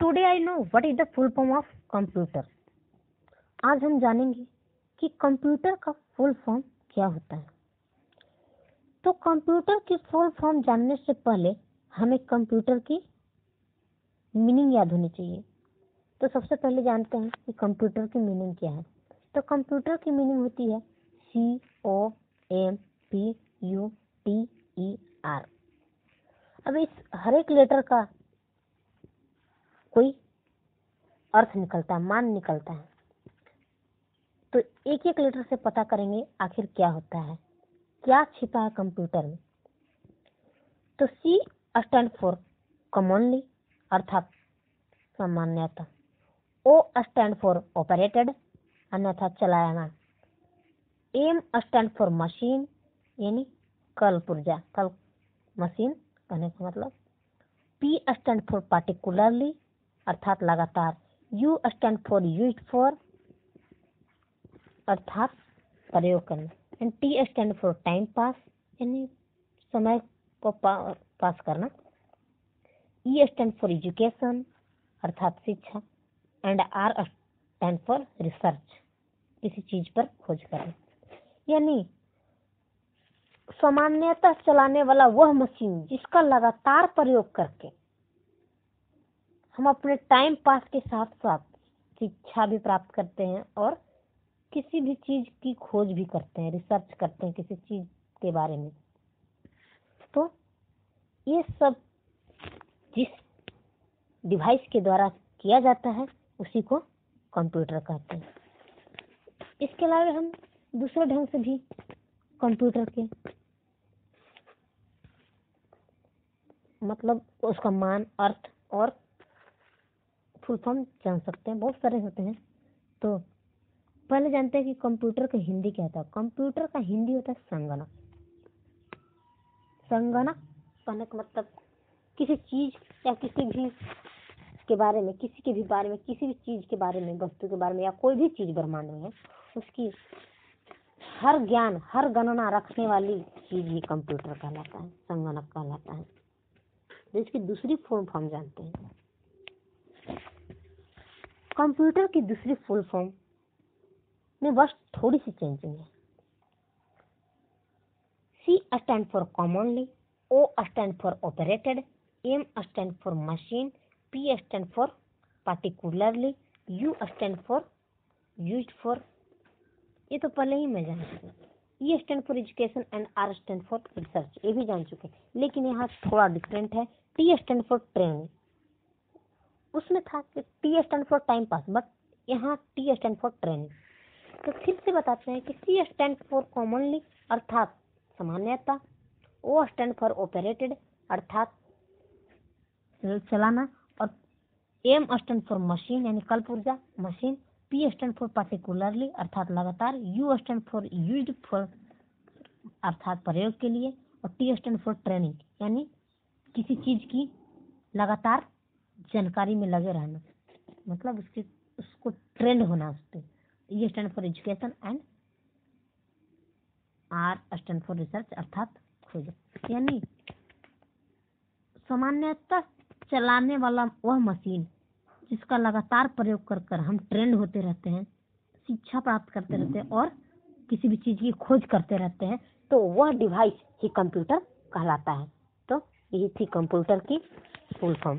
Today I know what is the full form of computer आज हम जानेंगे कि कंप्यूटर का फुल फॉर्म क्या होता है। तो कंप्यूटर की फुल फॉर्म जानने से पहले हमें कंप्यूटर की मीनिंग याद होनी चाहिए। तो सबसे पहले जानते हैं कि कंप्यूटर की मीनिंग क्या है। तो कंप्यूटर की मीनिंग होती है C O M P U T E R अब इस हर एक लेटर का कोई अर्थ निकलता है, मान निकलता है। तो एक एक लेटर से पता करेंगे आखिर क्या होता है, क्या छिपा है कंप्यूटर में। तो सी स्टैंड फॉर कॉमनली अर्थात सामान्यता। ओ स्टैंड फॉर ऑपरेटेड अन्यथा चलाना एम स्टैंड फॉर मशीन यानी कल पुर्जा, कल मशीन कहने का मतलब। पी स्टैंड फॉर पार्टिकुलरली अर्थात लगातार। U stand for use for अर्थात प्रयोग करना। And T stand for time pass यानी समय को पा, पास करना। ई स्टैंड फॉर एजुकेशन अर्थात शिक्षा। And R stand for research किसी चीज़ पर खोज करना। यानी सामान्यतः चलाने वाला वह मशीन जिसका लगातार प्रयोग करके हम अपने टाइम पास के साथ साथ शिक्षा भी प्राप्त करते हैं और किसी भी चीज़ की खोज भी करते हैं रिसर्च करते हैं किसी चीज़ के बारे में। तो ये सब जिस डिवाइस के द्वारा किया जाता है, उसी को कंप्यूटर कहते हैं। इसके अलावा हम दूसरे ढंग से भी कंप्यूटर के मतलब उसका मान, अर्थ और फुल फॉर्म जान सकते हैं, बहुत सारे होते हैं। तो पहले जानते हैं कि कंप्यूटर का हिंदी क्या होता है कंप्यूटर का हिंदी होता है संगणक। संगणक कहने का मतलब किसी चीज़ या किसी भी के बारे में, किसी के भी बारे में, किसी भी चीज़ के बारे में, वस्तु के बारे में या कोई भी चीज़ ब्रह्मांड में है, उसकी हर ज्ञान, हर गणना रखने वाली चीज़ ही कंप्यूटर कहलाता है, संगणक कहलाता है। तो इसकी दूसरी फॉर्म फॉर्म जानते हैं। कंप्यूटर की दूसरी फुल फॉर्म में बस थोड़ी सी चेंजिंग है। C stand for commonly O stand for operated M stand for machine P stand for particularly U stand for use for ये तो पहले ही मैं जान चुकी E stand for education and R stand for research ये भी जान चुके लेकिन यहाँ थोड़ा डिफरेंट है। टी स्टैंड फॉर ट्रेनिंग उसमें था कि T stand for time pass but यहाँ टी स्टैंड फॉर ट्रेनिंग तो फिर से बताते हैं कि सी स्टैंड फॉर कॉमनली अर्थात सामान्यता ओ स्टैंड फॉर ऑपरेटेड अर्थात चलाना, और एम स्टैंड फॉर मशीन यानी कल्प ऊर्जा machine P stand for particularly अर्थात लगातार U stand for use for अर्थात प्रयोग के लिए, और टी स्टैंड फॉर ट्रेनिंग यानी किसी चीज़ की लगातार जानकारी में लगे रहना। मतलब उसके, उसको ट्रेंड होना उस पर ये stand for education and R stand for research अर्थात खोज। यानी सामान्यतः चलाने वाला वह मशीन जिसका लगातार प्रयोग कर कर हम ट्रेंड होते रहते हैं, शिक्षा प्राप्त करते रहते हैं और किसी भी चीज़ की खोज करते रहते हैं तो वह डिवाइस ही कंप्यूटर कहलाता है। तो यही थी कंप्यूटर की फुल फॉर्म